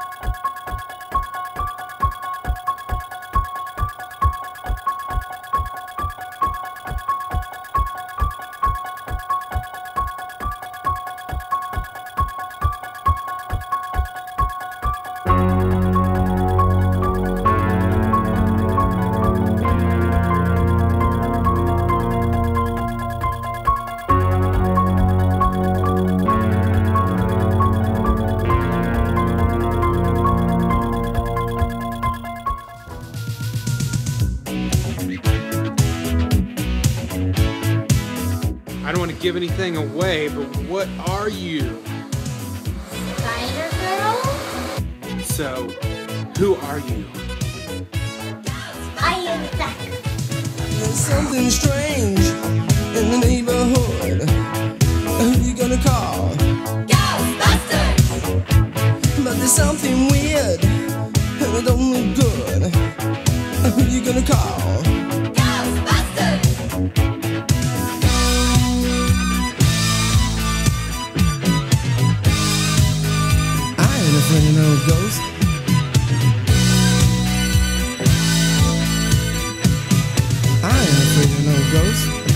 you I don't want to give anything away, but what are you? Spider Girl? So, who are you? I am Zack. There's something strange in the neighborhood. Who you gonna call? Ghostbusters! But there's something weird and it don't look good. Who you gonna call? Of no ghost. I ain't afraid of no ghost.